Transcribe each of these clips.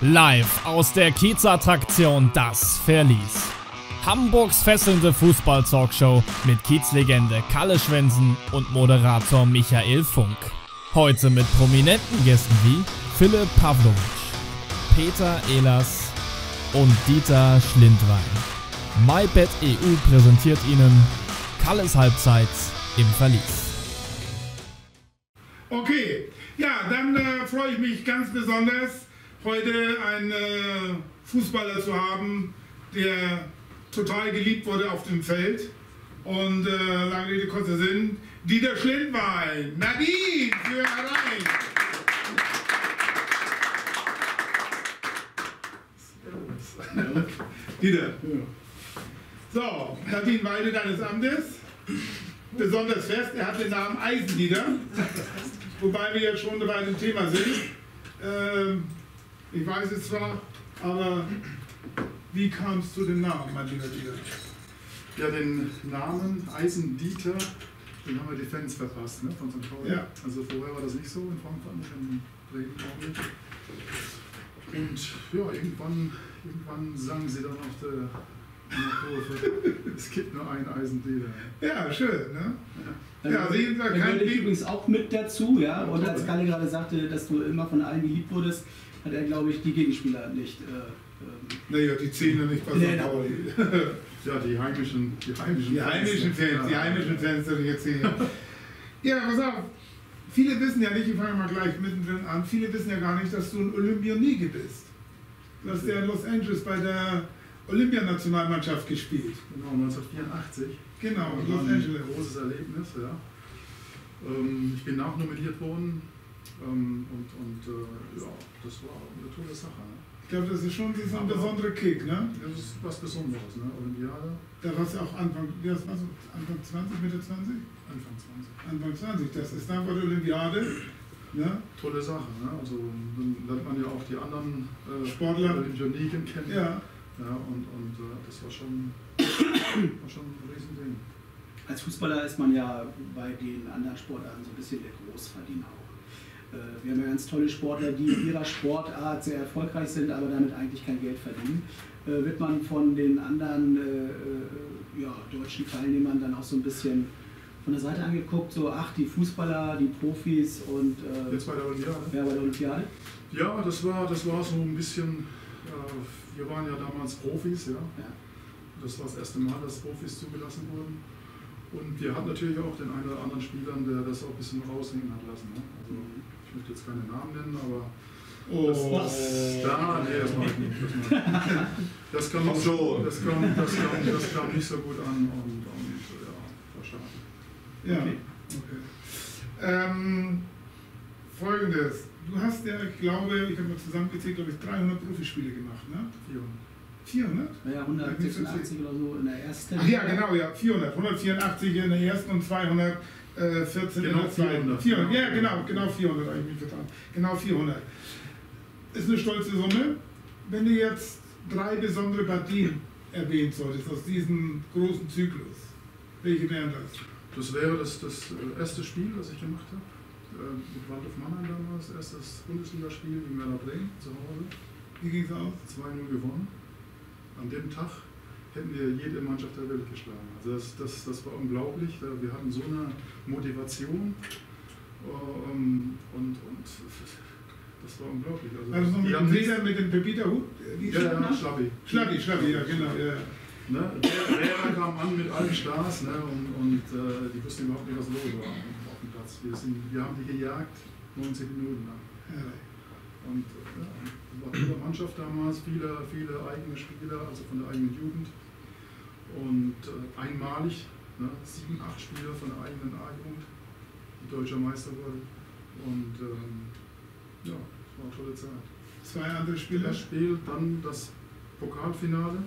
Live aus der Kiez-Attraktion Das Verlies. Hamburgs fesselnde Fußball-Talkshow mit Kiezlegende Kalle Schwensen und Moderator Michael Funk. Heute mit prominenten Gästen wie Philipp Pavlovic, Peter Ehlers und Dieter Schlindwein. MyBet EU präsentiert Ihnen Kalles Halbzeit im Verlies. Okay, ja, dann äh, freue ich mich ganz besonders, heute einen äh, Fußballer zu haben, der total geliebt wurde auf dem Feld. Und äh, lange Rede, kurzer Sinn, Dieter Schlindwein. Nadine für herein. Dieter. So, Nadine Weide deines Amtes. Besonders fest, er hat den Namen Eisendieter. Wobei wir jetzt schon bei dem Thema sind. Ähm, ich weiß es zwar, aber wie kam es zu dem Namen, mein lieber Dieter? Ja, den Namen Eisendieter, den haben wir die Fans verpasst, ne, von St. Pauli. Ja. Also vorher war das nicht so in Frankfurt, in Bremen auch nicht. Und ja, irgendwann, irgendwann sangen sie dann auf der, in der Kurve, es gibt nur einen Eisendieter. Ja, schön, ne? Dann Ja, ja ich Lieb- übrigens auch mit dazu, ja. Und als Kalle gerade sagte, dass du immer von allen geliebt wurdest, hat er, glaube ich, die Gegenspieler nicht. Äh, ähm, Naja, die Zähne nicht bei Nee, St. Pauli. Ja, die heimischen, die heimischen Die heimischen Fans, die Ja. heimischen Fans, die ich jetzt sehe. Ja, pass auf. Viele wissen ja nicht, ich fange mal gleich mittendrin an, viele wissen ja gar nicht, dass du ein Olympionique bist. Du hast ja in Los Angeles bei der Olympianationalmannschaft gespielt. Genau, 1984. Genau, Das Los war ein Angeles. großes Erlebnis, ja. Ähm, ich bin nachnominiert worden ähm, und, und äh, ja, das war eine tolle Sache. Ne? Ich glaube, das ist schon so ein besonderer Kick, ne? Das ist was Besonderes, ne? Olympiade, Da warst du auch Anfang, wie das war so, Anfang 20, Mitte 20? Anfang 20. Anfang 20, das ist dann bei der Olympiade. Ne? Tolle Sache, ne? Also dann lernt man ja auch die anderen äh, Sportler. Olympioniken kennen. Ja, ja und und äh, das war schon, war schon ein Riesending. als Fußballer ist man ja bei den anderen Sportarten so ein bisschen der Großverdiener. Äh, wir haben ja ganz tolle Sportler, die in ihrer Sportart sehr erfolgreich sind, aber damit eigentlich kein Geld verdienen. Äh, wird man von den anderen äh, äh, ja, deutschen Teilnehmern dann auch so ein bisschen von der Seite angeguckt, so ach, die Fußballer, die Profis und äh, Jetzt bei der Olympiade. wer bei der Olympiade? Ja, das war, das war so ein bisschen, äh, wir waren ja damals Profis, ja. Ja. Das war das erste Mal, dass Profis zugelassen wurden. Und wir hatten natürlich auch den einen oder anderen Spielern, der das auch ein bisschen raushängen hat lassen. Ne? Also, ich möchte jetzt keine Namen nennen, aber oh, das, da, nee, das mache ich nicht. Das, nicht. das, so, das, kam, das, kam, das kam nicht so gut an und, und ja, war schade. Ja. Okay. Okay. Ähm, Folgendes. Du hast ja, ich glaube, ich habe mal zusammengezählt, glaube ich, 300 Profispiele gemacht, ne? 400. 400? Ja, 186 oder so in der ersten. Ach ja, genau, ja, 400. 184 in der ersten und 214 in Genau der zweiten. 400. 400. Ja, genau, genau 400 habe ich mich vertan. Genau 400. Ist eine stolze Summe. Wenn du jetzt drei besondere Partien erwähnen solltest aus diesem großen Zyklus, welche wären das? Das wäre das, das äh, erste Spiel, das ich gemacht habe. äh, Mit Waldorf Mannheim damals, erstes Bundesligaspiel gegen Werder Bremen zu Hause. Wie ging es aus? 2-0 gewonnen. An dem Tag hätten wir jede Mannschaft der Welt geschlagen. Also das, das, das war unglaublich. Wir hatten so eine Motivation ähm, und, und das war unglaublich. Also, Also mit haben dem mit dem Pepita Hut? Ja, ja, Schlappi, Schlappi. Schlappi, ja, genau. Ja. Ne? Der Lehrer kam an mit allem Stars ne? und, und äh, die wussten überhaupt nicht, was los war auf dem Platz. Wir, sind, wir haben die gejagt 90 Minuten lang. Ja. Und ja, war eine Mannschaft damals, viele, viele eigene Spieler, also von der eigenen Jugend. Und äh, einmalig, ne? sieben, acht Spieler von der eigenen A-Jugend, die deutscher Meister wurden. Und ähm, ja, es war eine tolle Zeit. Zwei andere Spieler. Das Spiel, dann das Pokalfinale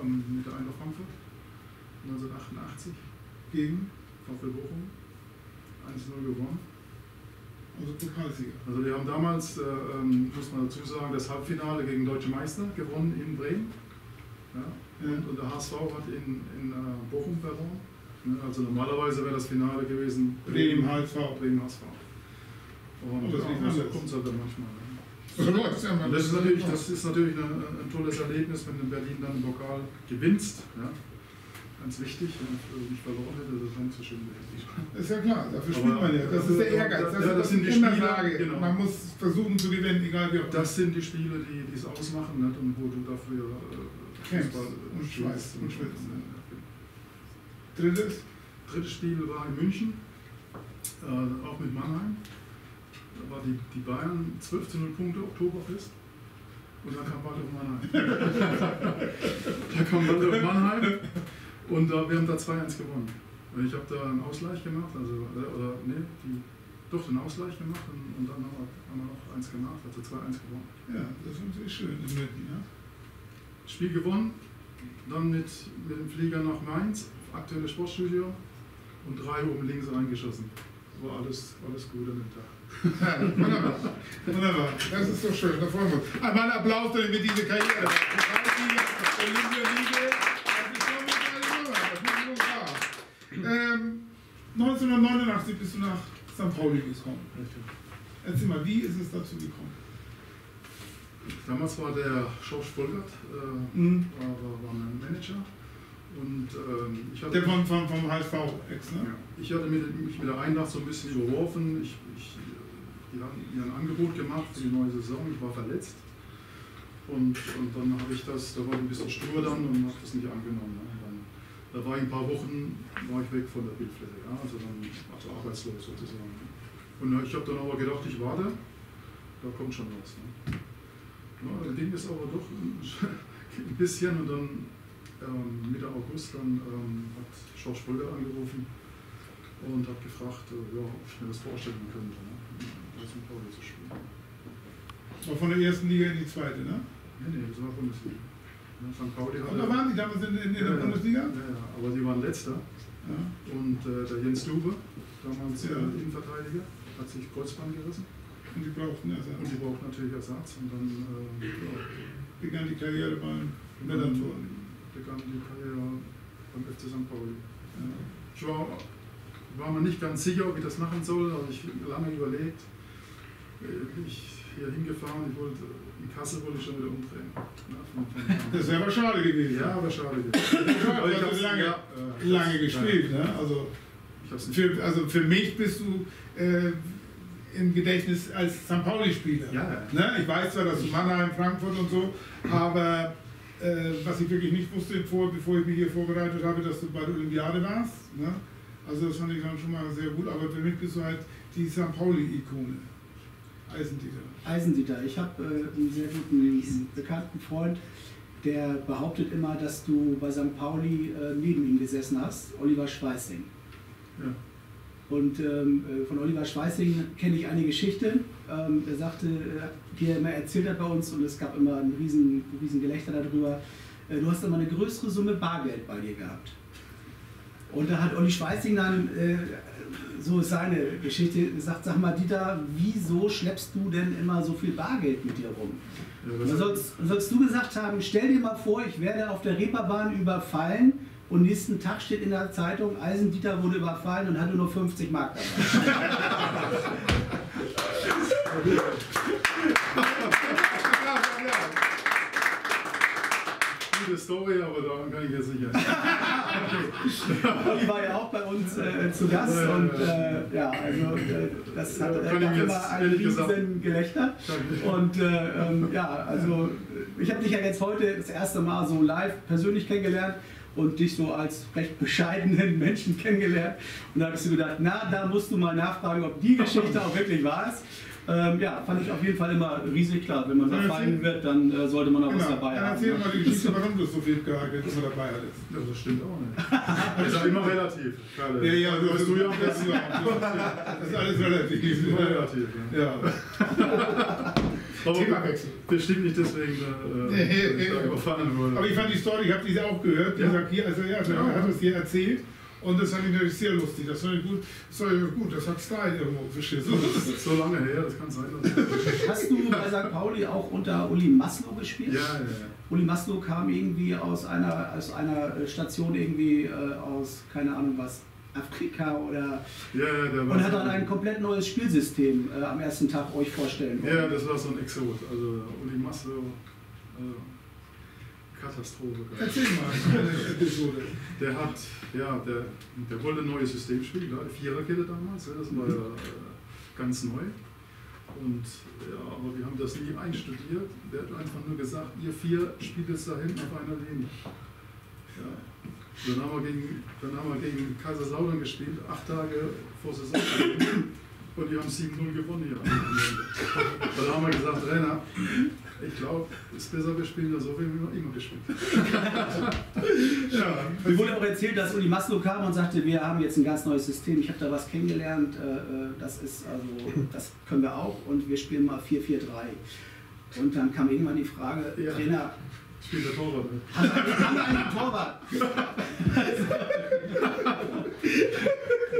ähm, mit der Eintracht Frankfurt 1988 Gegen, VfL Bochum 1-0 gewonnen. also Pokalsieger. Also wir haben damals, äh, ähm, muss man dazu sagen, das Halbfinale gegen Deutsche Meister gewonnen in Bremen. Ja. Und, der HSV hat in, in äh, Bochum verloren. Ne, Also normalerweise wäre das Finale gewesen Bremen, HSV. Bremen HSV. Und das ja, kommt es halt dann manchmal. Ne? Das ist natürlich, das ist natürlich eine, ein tolles Erlebnis, wenn du in Berlin dann den Pokal gewinnst. Ja. Ganz wichtig, wenn ich nicht verloren hätte, das wäre nicht so schön gewesen. Ist ja klar, dafür Aber- spielt man ja. Das ist der Ehrgeiz. Das, Ja, das sind die Spiele, sage. genau. Man muss versuchen zu gewinnen, egal wie auch Das sind die Spiele, die es ausmachen nicht? und wo du dafür äh, Fußball und schweißt und schwitzt. ja. Drittes. Drittes Spiel war in München, äh, auch mit Mannheim. Da war die, die Bayern 12 zu 0 Punkte, Oktoberfest. Und dann kam Waldorf Mannheim. da kam Waldorf Mannheim und äh, wir haben da 2-1 gewonnen. Und ich habe da einen Ausgleich gemacht, also, äh, oder nee, die, doch den Ausgleich gemacht und, und dann haben wir, haben wir noch eins gemacht, also 2-1 gewonnen. Ja, das ist natürlich schön in München. Ja? Spiel gewonnen, dann mit, mit dem Flieger nach Mainz, aktuelle Sportstudio und drei oben links reingeschossen. War alles, alles gut an dem Tag. Ja, wunderbar. wunderbar. Das ist so schön. Da freuen wir uns. Einmal einen Applaus für diese Karriere. Ähm, 1989 bist du nach St. Pauli gekommen. Erzähl mal, wie ist es dazu gekommen? Damals war der Schorsch Volkert, äh, Mhm. war, war, mein Manager. Und ähm, ich hatte, Der von, von, vom HSV ex, ne? ja, ich hatte mit, mich mit der Eintracht so ein bisschen überworfen. Ich, ich, die haben mir ein Angebot gemacht für die neue Saison. Ich war verletzt. Und, und dann habe ich das, da war ich ein bisschen stur dann und habe das nicht angenommen. Ne? Dann, da war ich ein paar Wochen war ich weg von der Bildfläche, ja? also dann also arbeitslos sozusagen. Und äh, ich habe dann aber gedacht, ich warte, da kommt schon was. Ne? Ja, dann ging es aber doch ein bisschen und dann ähm, Mitte August dann ähm, hat George Brügger angerufen und hat gefragt, äh, ja, ob ich mir das vorstellen könnte, ne? St. Pauli zu spielen. War von der ersten Liga in die zweite, ne? Nee, nee, das war Bundesliga. Ja, St. Pauli Und hatte, da waren die damals in, in, der Ja, ja. Bundesliga? Ja, ja, aber die waren letzter. Ja. Und äh, der Jens Dube, damals Ja. äh, Innenverteidiger, hat sich Kreuzband gerissen. Und die brauchten Und Ersatz. die braucht natürlich Ersatz. Und dann äh, ja, Begann die Karriere beim Millantor. begann die Karriere beim FC St. Pauli. Ja. Ich war, war mir nicht ganz sicher, ob ich das machen soll, aber ich lange überlegt. Äh, Bin ich hier hingefahren, ich wollte, in Kassel wollte ich schon wieder umdrehen. Ja, von, Das wäre aber schade gewesen. ja, aber schade. gewesen. Aber ich hab's- lange, ja, lange gespielt. Ne? Also, für, also für mich bist du äh, im Gedächtnis als St. Pauli-Spieler. Ja. Ne? Ich weiß zwar, dass du Mannheim, Frankfurt und so, aber äh, was ich wirklich nicht wusste, vor, bevor ich mich hier vorbereitet habe, dass du bei der Olympiade warst. Ne? Also das fand ich dann schon mal sehr gut, aber für mich bist du halt die St. Pauli-Ikone. Eisendieter. Eisendieter, ich habe äh, einen sehr guten bekannten Freund, der behauptet immer, dass du bei St. Pauli äh, neben ihm gesessen hast, Oliver Schweißing. Ja. Und ähm, äh, von Oliver Schweißing kenne ich eine Geschichte. Ähm, er sagte, äh, die er immer erzählt hat bei uns, und es gab immer ein riesen, riesen Gelächter darüber, äh, du hast immer eine größere Summe Bargeld bei dir gehabt. Und da hat Olli Schweißing dann, äh, so ist seine Geschichte, gesagt, sag mal Dieter, wieso schleppst du denn immer so viel Bargeld mit dir rum? Ja, sollst, sollst du gesagt haben, stell dir mal vor, ich werde auf der Reeperbahn überfallen und nächsten Tag steht in der Zeitung, Eisendieter wurde überfallen und hatte nur 50 Mark dabei. gute Story, aber daran kann ich jetzt nicht erinnern. Die war ja auch bei uns äh, zu Gast Ja, ja, und ja. äh, ja, also äh, das hat Ja, äh, jetzt immer ein riesen Gelächter. Und äh, ähm, ja, also ich habe dich ja jetzt heute das erste Mal so live persönlich kennengelernt und dich so als recht bescheidenen Menschen kennengelernt. Und da habe ich so gedacht, na, da musst du mal nachfragen, ob die Geschichte auch wirklich wahr ist. Ähm, ja, fand ich auf jeden Fall immer riesig klar. Wenn man erzähl. wird, dann äh, sollte man auch was Genau. dabei Dann haben. erzähl ne? mal die Geschichte, warum du so viel Bargeld immer dabei hattest. Ja, das stimmt auch nicht. Das ist ja immer relativ. Gerade. Ja, ja, das weißt du ja am das, besten. das ist alles relativ. Immer relativ. Ja. Ja. Aber Themawechsel. bestimmt nicht deswegen, äh, dass ich da überfallen wurde. Aber ich fand die Story, ich habe diese auch gehört, die Ja. sagt hier, also ja, klar, er hat es dir erzählt und das fand ich natürlich sehr lustig. Das fand ich gut, das war ja gut, das hat Style irgendwo beschissen. So lange her, das kann sein. Hast du bei St. Pauli auch unter Uli Maslow gespielt? ja, ja, ja. Uli Maslow kam irgendwie aus einer, aus einer Station irgendwie äh, aus, keine Ahnung was, Afrika oder Ja, ja, und hat dann ein komplett neues Spielsystem äh, am ersten Tag euch vorstellen wollen. Ja, das war so ein Exot. Also Uli Maslow, äh, Katastrophe. Erzähl mal, Episode. Der hat, ja, der, der wollte ein neues System spielen, Viererkette damals, ja, das war ja äh, ganz neu. Und ja, aber wir haben das nie einstudiert. Der hat einfach nur gesagt, ihr vier spielt jetzt da hinten auf einer Linie. Ja. Dann haben wir gegen, dann haben wir gegen Kaiserslautern gespielt, acht Tage vor Saisonbeginn. Und die haben 7-0 gewonnen hier. Dann haben wir gesagt, Trainer, ich glaube, es ist besser, wir spielen da so, wie wir immer gespielt haben. Ja, Mir wurde auch erzählt, dass Uli Maslow kam und sagte, wir haben jetzt ein ganz neues System, ich habe da was kennengelernt, äh, äh, das ist also, das können wir auch und wir spielen mal 4-4-3. Und dann kam irgendwann die Frage, Ja. Trainer, Spielt der Torwart. Ne? haben wir, wir einen Torwart?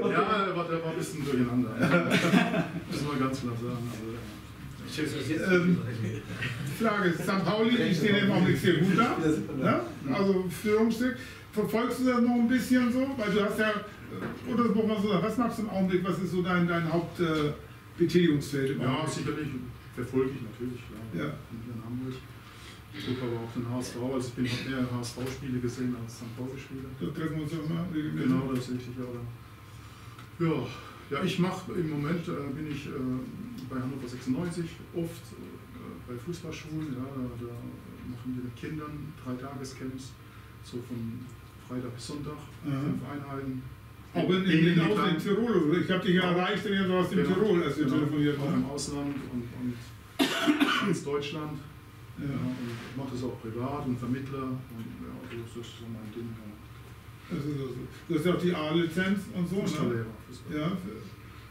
Ja, der war, der war ein bisschen durcheinander. Muss man ganz klar sagen. Also, Ähm, die Frage ist, St. Pauli, die stehen im Augenblick sehr gut da. Ja? Also Führungsstück. Verfolgst du das noch ein bisschen so? Weil du hast ja, äh, oder so sagen, was machst du im Augenblick? Was ist so dein, dein Hauptbetätigungsfeld im ja, sicherlich verfolge ich natürlich. Ja. Ja. Ich in gucke aber auch den HSV. Also ich bin habe mehr HSV-Spiele gesehen als St. Pauli-Spiele. Da treffen wir uns ja mal regelmäßig. Genau, das sehe ich ja. Ja, ja ich mache im Moment äh, bin ich äh, bei Hannover 96 oft äh, bei Fußballschulen. Ja, da, da machen wir mit Kindern drei Tagescamps, so von Freitag bis Sonntag, Aha. fünf Einheiten. Auch in, in, in, auch in kleinen- Tirol. oder? Ich habe dich ja erreicht in so aus dem Genau, Tirol, als wir genau, telefoniert auch haben. im Ausland und, und ins Deutschland. Ja. Ja. und ich mache das auch privat und Vermittler. Und, ja, so ist das so mein Ding. Ja. Das ist also, du hast ja auch die A-Lizenz und so. Ne? Fußballlehrer. Fußball. Ja.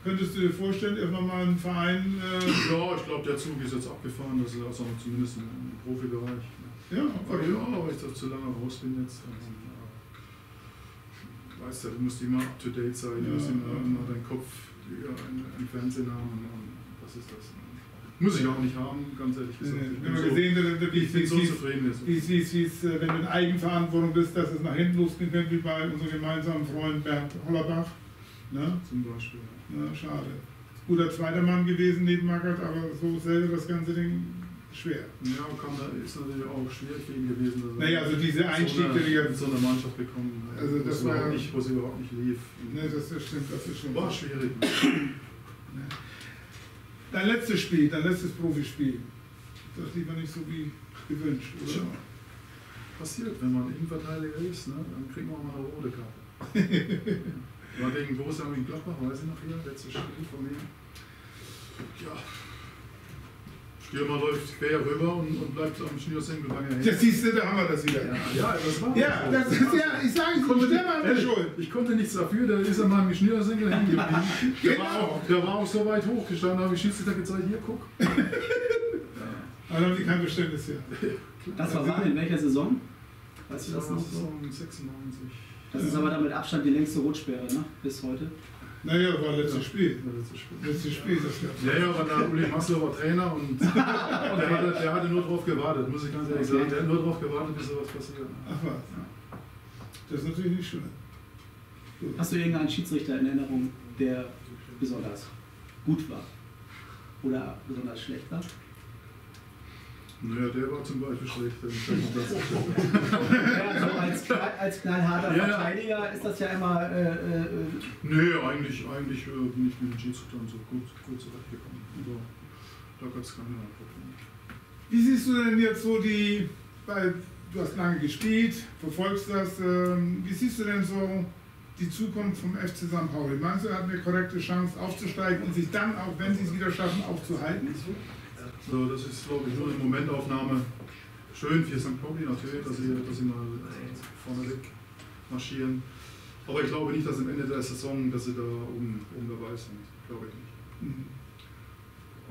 Könntest du dir vorstellen, irgendwann mal einen Verein. Äh, Ja, ich glaube, der Zug ist jetzt abgefahren, das ist also zumindest im, Profibereich. ja, Aber okay. ja, weil ich da zu lange raus bin jetzt. Und, äh, weißt du, du musst immer up to date sein, du Ja, musst immer, ja. deinen Kopf ja, im, Fernsehen haben. Und was ist das? Muss ich auch nicht haben, ganz ehrlich gesagt. Ich Wenn man so, gesehen hat, wie es so zufrieden jetzt. wie äh, wenn du in Eigenverantwortung bist, dass es nach hinten losgehen könnte, wie bei unserem gemeinsamen Freund Bernd Hollerbach. Ne? Zum Beispiel. Ja, schade. Guter zweiter Mann gewesen neben Mackert, aber so selber das ganze Ding schwer. Ja, kann, ist natürlich auch schwierig für ihn gewesen. Er Naja, also dieser Einstieg, so eine, in so eine Mannschaft bekommen, Also das es war nicht, wo es überhaupt nicht lief. Ne, das, das stimmt, das ist schon. War schwierig. Dein letztes Spiel, dein letztes Profispiel. Das lief ja nicht so wie gewünscht, oder? Passiert, wenn man Innenverteidiger ist, ne, dann kriegt man auch mal eine rote Karte. War gegen Borussia Mönchengladbach, weiß ich noch hier, letztes Spiel von mir. Ja. Stürmer läuft quer rüber und, und bleibt am Schnürsenkel lange hängen. Das siehst du, da haben wir das wieder. Ja, ja, das war Ja, so. das ist ja, ich sage es, konnte Stürmer nicht- schuld. Ich konnte nichts dafür, da ist er mal am Schnürsenkel hängen geblieben. Der, war Genau. auch, der war auch so weit hochgestanden, habe ich Schiedsrichter gezeigt, hier guck. Aber dann haben die kein Verständnis hier. Das war wann, in welcher Saison? Weißt du das war noch so? Saison 96. Das ist aber dann mit Abstand die längste Rotsperre, ne? Bis heute. Naja, war letztes Spiel. Ja, letztes Spiel. Letztes Spiel, das gab's. Ja, ja, aber der Uli Maslow war Trainer und der, hatte, der hatte nur drauf gewartet, muss ich ganz ehrlich Okay. sagen. Der hat nur drauf gewartet, bis sowas passiert. Ach was. Das ist natürlich nicht schön. Gut. Hast du irgendeinen Schiedsrichter in Erinnerung, der besonders gut war? Oder besonders schlecht war? Naja, der war zum Beispiel schlecht. Ja, so als, knall- als knallharter Ja, ja. Verteidiger ist das ja immer. Äh, äh, Nee, eigentlich, eigentlich äh, bin ich mit den Schiedsrichtern so gut, gut zurechtgekommen. Also, da gab es keine Probleme. Wie siehst du denn jetzt so die, weil du hast lange gespielt, verfolgst das, ähm, wie siehst du denn so die Zukunft vom FC St. Pauli? Meinst du, er hat eine korrekte Chance aufzusteigen und sich dann, auch wenn sie es wieder schaffen, aufzuhalten? So, das ist, glaube ich, nur eine Momentaufnahme. Schön für St. Pauli natürlich, dass sie, dass sie mal vorne weg marschieren. Aber ich glaube nicht, dass am Ende der Saison, dass sie da oben, oben dabei sind. Glaube ich nicht. Mhm.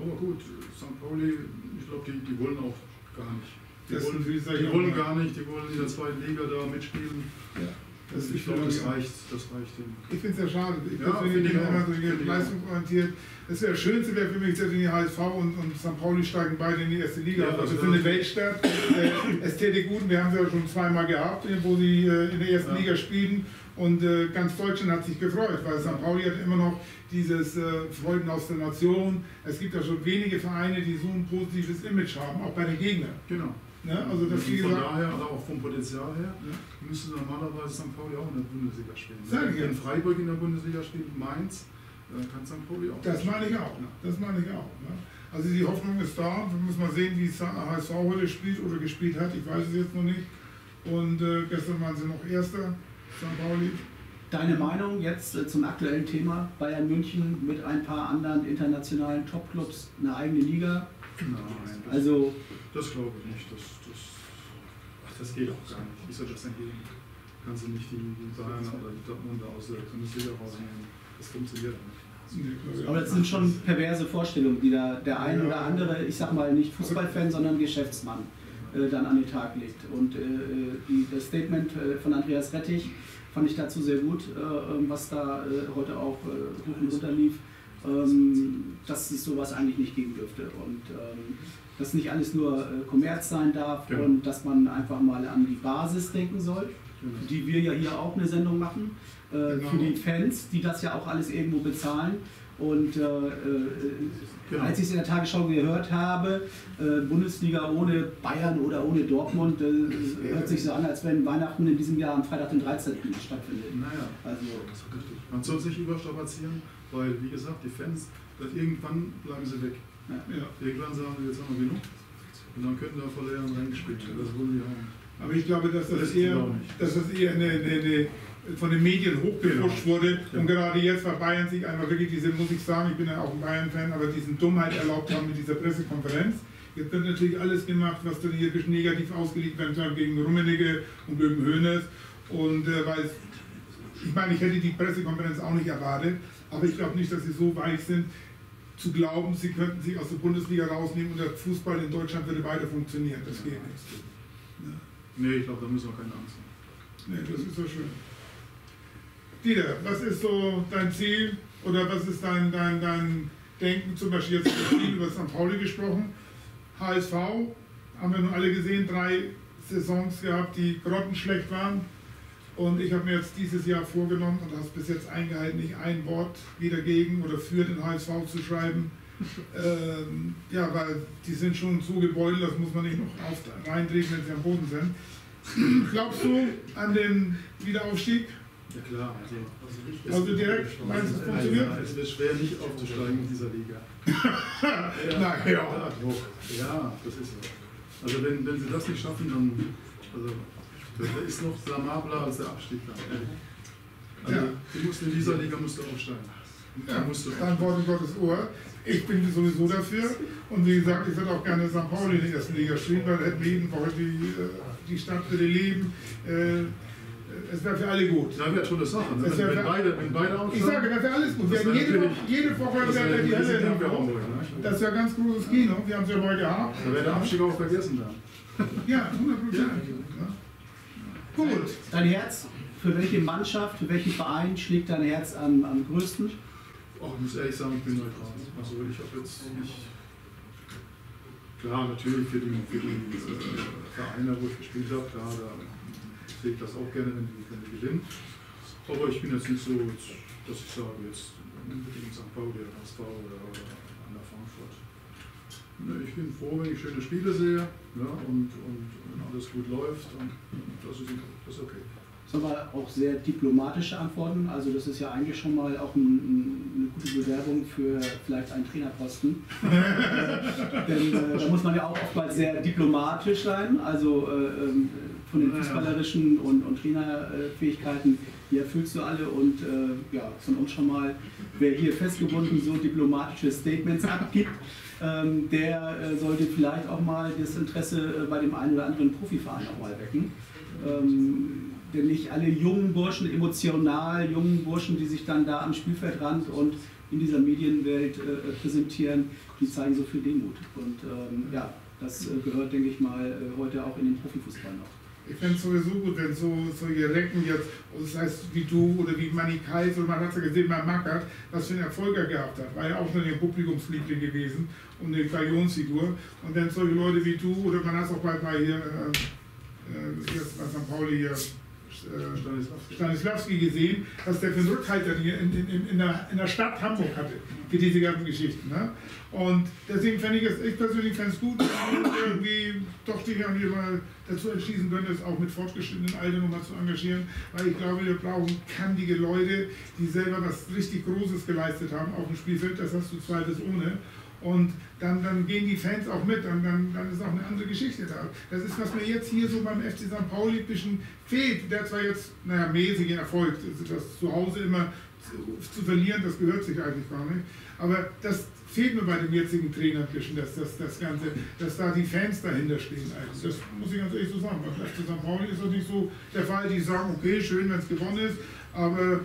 Aber gut, St. Pauli, ich glaube, die, die wollen auch gar nicht. Die, wollen, die wollen gar nicht, die wollen in der zweiten Liga da mitspielen. Ja, das ich glaube, das reicht, das reicht. Ich finde es ja schade. Ich Ja, persönlich finde bin immer so leistungsorientiert. Das wäre das Schönste wäre für mich, dass die HSV und, und St. Pauli steigen beide in die erste Liga. Ja, also das für eine Weltstadt. Äh, es täte gut, wir haben sie ja schon zweimal gehabt, wo sie äh, in der ersten Ja. Liga spielen. Und äh, ganz Deutschland hat sich gefreut, weil St. Pauli hat immer noch dieses äh, Freuden aus der Nation. Es gibt ja schon wenige Vereine, die so ein positives Image haben, auch bei den Gegnern. Genau. Ne? Also das, wie von gesagt, daher, also auch vom Potenzial her, müsste normalerweise St. Pauli auch in der Bundesliga spielen. Sag ich ja. Wenn Freiburg in der Bundesliga spielt, Mainz, äh, kann St. Pauli auch. Das meine ich auch. Das meine ich auch. Ne? Also die Hoffnung ist da. Wir müssen mal sehen, wie HSV heute spielt oder gespielt hat. Ich weiß es jetzt noch nicht. Und äh, gestern waren sie noch Erster, St. Pauli. Deine Meinung jetzt äh, zum aktuellen Thema Bayern München mit ein paar anderen internationalen Topclubs, eine eigene Liga? Nein, Also das glaube ich nicht. Das, das, ach, das geht auch gar nicht. Wie soll das denn gehen? Kannst du nicht die, die Bayern oder die Dortmund aus der Bundesliga rausnehmen? Das funktioniert nicht. Aber das sind schon perverse Vorstellungen, die da der ein oder andere, ich sag mal nicht Fußballfan, sondern Geschäftsmann äh, dann an den Tag legt. Und äh, die, das Statement äh, von Andreas Rettich fand ich dazu sehr gut, äh, ähm, was da äh, heute auch äh, hoch und runter lief, ähm, dass es sowas eigentlich nicht geben dürfte. Und ähm, dass nicht alles nur äh, Kommerz sein darf Genau. und dass man einfach mal an die Basis denken soll, die wir ja hier auch eine Sendung machen, äh, Genau. für die Fans, die das ja auch alles irgendwo bezahlen. Und äh, äh, Genau. als ich es in der Tagesschau gehört habe, äh, Bundesliga ohne Bayern oder ohne Dortmund, äh, hört sich so an, als wenn Weihnachten in diesem Jahr am Freitag, den 13. stattfindet. Naja, Also. Man soll sich überstrapazieren, weil, wie gesagt, die Fans, irgendwann bleiben sie weg. Ja. Irgendwann sagen sie, jetzt haben wir genug. Und dann könnten wir vor leeren Rängen spielen. Das wollen die haben. Aber ich glaube, dass das Das eher, dass das eher eine, eine, eine von den Medien hochgepusht Genau. wurde. Ja. Und gerade jetzt, weil Bayern sich einmal wirklich diese, muss ich sagen, ich bin ja auch ein Bayern-Fan, aber diesen Dummheit erlaubt haben mit dieser Pressekonferenz. Jetzt wird natürlich alles gemacht, was dann hier ein bisschen negativ ausgelegt werden soll gegen Rummenigge und Böben Hönes. Und äh, weil ich meine, ich hätte die Pressekonferenz auch nicht erwartet, aber ich glaube nicht, dass sie so weich sind, zu glauben, sie könnten sich aus der Bundesliga rausnehmen und der Fußball in Deutschland würde weiter funktionieren. Das geht nicht. Nee, ich glaube, da müssen wir keine Angst haben. Nee, das ist so schön. Dieter, was ist so dein Ziel oder was ist dein, dein, dein Denken? Zum Beispiel jetzt über St. Pauli gesprochen. HSV haben wir nun alle gesehen, drei Saisons gehabt, die grottenschlecht waren. Und ich habe mir jetzt dieses Jahr vorgenommen und habe es bis jetzt eingehalten, nicht ein Wort weder gegen oder für den HSV zu schreiben. Ähm, ja, weil die sind schon so gebeutelt, das muss man nicht noch auf, reindrehen, wenn sie am Boden sind. Glaubst du an den Wiederaufstieg? Ja klar, also, Also direkt, meinst du, es funktioniert? Also, es wird schwer nicht aufzusteigen in dieser Liga. Na ja. Ja, Druck. Ja, das ist so. Also wenn, wenn sie das nicht schaffen, dann also, da ist noch blamabler als der Abstieg dann. ehrlich. Also Ja. du musst in dieser Liga musst du aufsteigen. Ja, Da musst du dann Wort in Gottes Ohr. Ich bin sowieso dafür. Und wie gesagt, ich würde auch gerne St. Pauli in der ersten Liga spielen, weil hätten wir jeden Woche die, äh, die Stadt würde leben. Äh, Es wäre für alle gut. Ja, wäre schon eine Sache. Ne? Wenn, wenn, beide, wenn beide Ich aufsteigen, sage, das wäre alles gut. Wir hätten jede, Woche, jede Woche das wäre die ein Hölle für. Hamburg. Ne? Das wäre ganz großes Kino. Wir haben es ja mal gehabt. Da wäre der Abstieg auch vergessen dann. Ja, 100 Prozent. Gut. dein Herz, für welche Mannschaft, für welchen Verein schlägt dein Herz am, am größten? Oh, ich muss ehrlich sagen, ich bin neutral. Also ich habe jetzt nicht. Klar, natürlich für die, für die äh, Vereine, wo ich gespielt habe, klar, da sehe ich das auch gerne, wenn die, wenn die gewinnen. Aber ich bin jetzt nicht so, dass ich sage, jetzt unbedingt St. Pauli oder HSV oder, oder an der Frankfurt. Ne, ich bin froh, wenn ich schöne Spiele sehe ja, und, und, und alles gut läuft. Und das, ist, das ist okay. Das sind aber auch sehr diplomatische Antworten. Also das ist ja eigentlich schon mal auch ein, ein, eine gute Bewerbung für vielleicht einen Trainerposten. Denn äh, da muss man ja auch oftmals sehr diplomatisch sein. Also äh, ähm, von den fußballerischen und, und Trainerfähigkeiten, die erfüllst du alle. Und äh, ja, von uns schon mal, wer hier festgebunden so diplomatische Statements abgibt, ähm, der äh, sollte vielleicht auch mal das Interesse äh, bei dem einen oder anderen Profiverein auch mal wecken. Ähm, denn nicht alle jungen Burschen, emotional jungen Burschen, die sich dann da am Spielfeldrand und in dieser Medienwelt äh, präsentieren, die zeigen so viel Demut. Und ähm, ja, das äh, gehört, denke ich mal, äh, heute auch in den Profifußball noch. Ich fände es sowieso gut, wenn so solche Recken jetzt, das heißt wie du oder wie Manny Kais, oder man hat ja gesehen bei Mackert, was für einen Erfolg er gehabt hat. War ja auch schon ein Publikumsliebling gewesen und eine Galionsfigur. Und wenn solche Leute wie du, oder man hat es auch bei, bei hier, äh, äh, bei St. Pauli hier, Stanislavski gesehen, was der für einen Rückhalter in, in, in, der, in der Stadt Hamburg hatte für diese ganzen Geschichten. Ne? Und deswegen fände ich es, ich persönlich fände es gut, irgendwie doch sich irgendwie mal dazu entschließen können, es auch mit fortgeschrittenen Alter nochmal zu engagieren, weil ich glaube, wir brauchen kandige Leute, die selber was richtig Großes geleistet haben auf dem Spielfeld, das hast du zweifelsohne. Und dann, dann gehen die Fans auch mit und dann, dann ist auch eine andere Geschichte da. Das ist, was mir jetzt hier so beim FC St. Pauli ein bisschen fehlt. Der zwar jetzt, naja, mäßigen Erfolg, das zu Hause immer zu, zu, verlieren, das gehört sich eigentlich gar nicht. Aber das fehlt mir bei dem jetzigen Trainer ein bisschen, dass das, das Ganze, dass da die Fans dahinter stehen eigentlich. Das muss ich ganz ehrlich so sagen. Beim FC St. Pauli ist das nicht so der Fall, die sagen, okay, schön, wenn es gewonnen ist, aber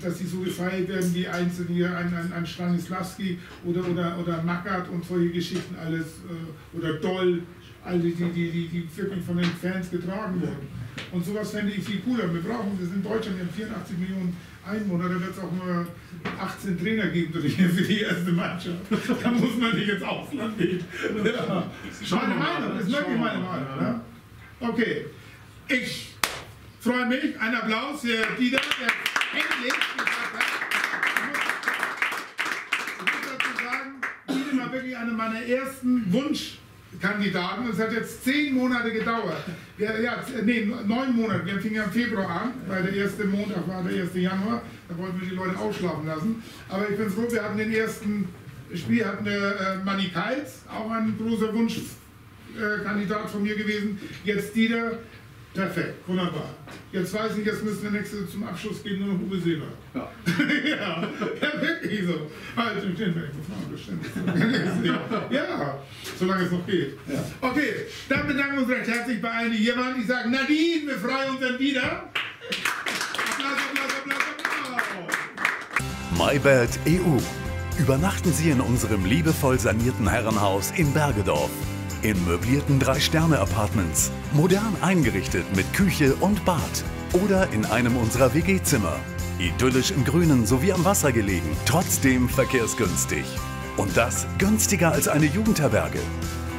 dass sie so gefeiert werden wie Einzelne hier, ein, ein, ein Stanislavski oder, oder, oder Mackert und solche Geschichten alles, äh, oder Doll, all die, die, die, die wirklich von den Fans getragen wurden. Und sowas fände ich viel cooler. Wir brauchen, wir sind in Deutschland, wir haben 84 Millionen Einwohner, da wird es auch nur 18 Trainer geben für die erste Mannschaft. Da muss man nicht ins Ausland gehen. Ja. Meine Meinung, das ist wirklich meine Meinung. Ja? Okay, ich freue mich. Ein Applaus für Dieter, der endlich gesagt hat. Ich muss dazu sagen, Dieter war wirklich einer meiner ersten Wunschkandidaten. Es hat jetzt zehn Monate gedauert. Ja, ja, nee, neun Monate. Wir fingen ja im Februar an, weil der erste Montag war der 1. Januar. Da wollten wir die Leute ausschlafen lassen. Aber ich bin froh, wir hatten den ersten Spiel, hatten wir äh, Manny Keitz, auch ein großer Wunschkandidat äh, von mir gewesen. Jetzt Dieter. Perfekt, wunderbar. Jetzt weiß ich, jetzt müssen wir nächste zum Abschluss gehen, nur noch Uwe Seeler. Ja. ja, ja, wirklich so. Halt, den stehen wir bestimmt. ja, solange es noch geht. Ja. Okay, dann bedanken wir uns recht herzlich bei allen, die hier waren. Ich sage Nadine, wir freuen uns dann wieder. Applaus, Applaus, Applaus, Applaus. MyBed EU. Übernachten Sie in unserem liebevoll sanierten Herrenhaus in Bergedorf in möblierten Drei-Sterne-Apartments, modern eingerichtet mit Küche und Bad oder in einem unserer WG-Zimmer. Idyllisch im Grünen sowie am Wasser gelegen, trotzdem verkehrsgünstig. Und das günstiger als eine Jugendherberge.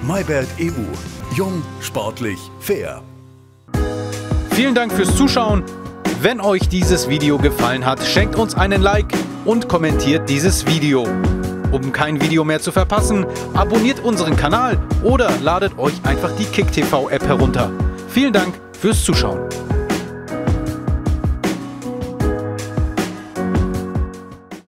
MyBed EU. Jung, sportlich, fair. Vielen Dank fürs Zuschauen. Wenn euch dieses Video gefallen hat, schenkt uns einen Like und kommentiert dieses Video. Um kein Video mehr zu verpassen, abonniert unseren Kanal oder ladet euch einfach die KickTV App herunter. Vielen Dank fürs Zuschauen.